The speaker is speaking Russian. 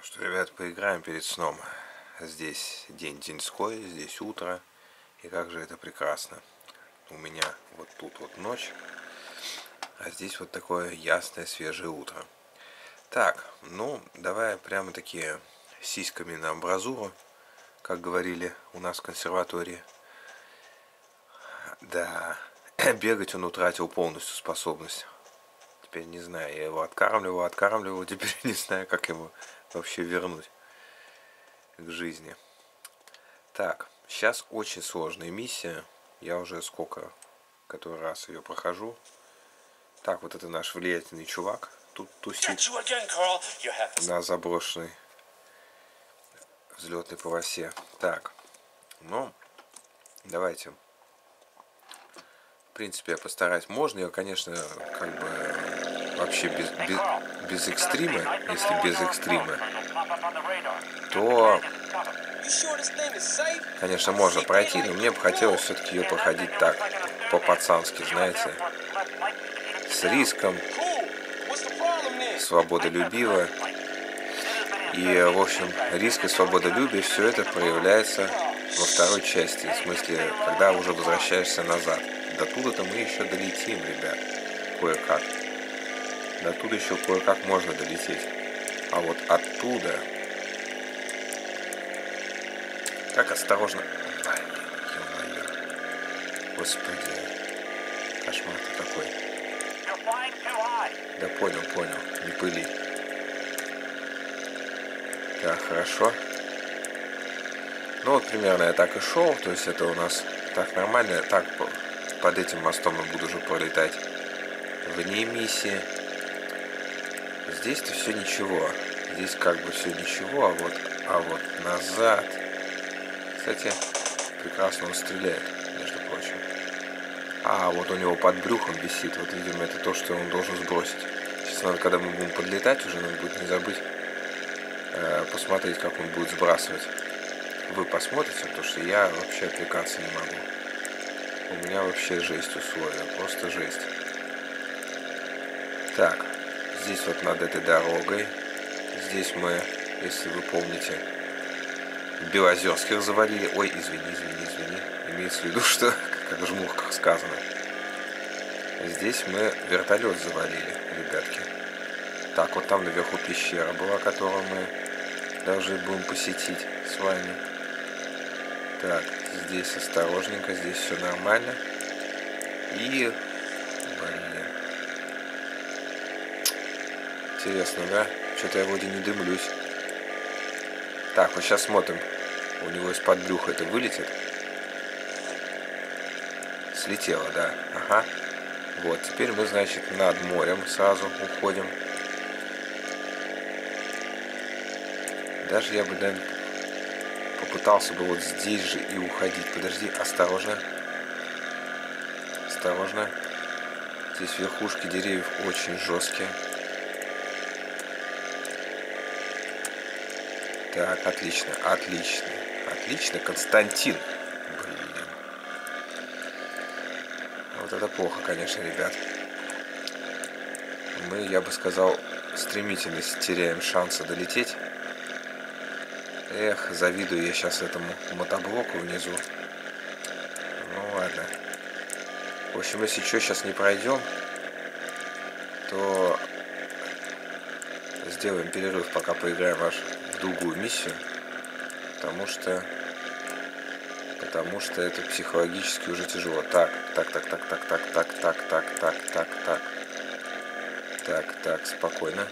Ну что, ребят, поиграем перед сном. Здесь день деньской, здесь утро. И как же это прекрасно. У меня вот тут вот ночь, а здесь вот такое ясное свежее утро. Так, ну, давай прямо такие сиськами на амбразуру, как говорили у нас в консерватории. Да, бегать он утратил полностью способность. Теперь не знаю, я его откармливал, откармливал, теперь не знаю, как ему вообще вернуть к жизни. Так, сейчас очень сложная миссия. Я уже сколько, который раз ее прохожу. Так, вот это наш влиятельный чувак. Тут тусит на заброшенной взлетной полосе. Так, ну, давайте. В принципе, я постараюсь. Можно ее, конечно, как бы вообще без, без, без экстрима, если без экстрима, то, конечно, можно пройти, но мне бы хотелось все-таки ее проходить так, по-пацански, знаете, с риском, свободолюбиво. И, в общем, риск и свободолюбие, все это проявляется во второй части, в смысле, когда уже возвращаешься назад. До туда-то мы еще долетим, ребят, кое-как. До туда еще кое-как можно долететь. А вот оттуда... Как осторожно... Блин, Господи. Кошмар-то какой. Да понял, понял. Не пыли. Так, хорошо. Ну вот примерно я так и шел. То есть это у нас так нормально. Так, под этим мостом я буду уже пролетать. Вне миссии. Здесь-то все ничего. Здесь как бы все ничего, а вот, а вот назад. Кстати, прекрасно он стреляет, между прочим. А, вот у него под брюхом висит. Вот, видимо, это то, что он должен сбросить. Сейчас надо, когда мы будем подлетать, уже надо будет не забыть э, посмотреть, как он будет сбрасывать. Вы посмотрите, потому что я вообще отвлекаться не могу. У меня вообще жесть условия, просто жесть. Так, здесь вот над этой дорогой. Здесь мы, если вы помните, Белозерских завалили. Ой, извини, извини, извини. Имеется в виду, что, как в жмурках сказано. Здесь мы вертолет завалили, ребятки. Так, вот там наверху пещера была, которую мы должны будем посетить с вами. Так, здесь осторожненько, здесь все нормально. И... Блин. Интересно, да? Что-то я вроде не дымлюсь. Так, вот сейчас смотрим. У него из-под брюха это вылетит. Слетело, да. Ага. Вот, теперь мы, значит, над морем сразу уходим. Даже я бы, наверное, попытался бы вот здесь же и уходить. Подожди, осторожно. Осторожно. Здесь верхушки деревьев очень жесткие. Так, отлично, отлично. Отлично, Константин. Блин. Вот это плохо, конечно, ребят. Мы, я бы сказал, стремительно теряем шансы долететь. Эх, завидую я сейчас этому мотоблоку внизу. Ну ладно. В общем, если что, сейчас не пройдем, то сделаем перерыв, пока поиграем аж в другую миссию. Потому что... Потому что это психологически уже тяжело. Так, так, так, так, так, так, так, так, так, так, так, так. Так, так, спокойно.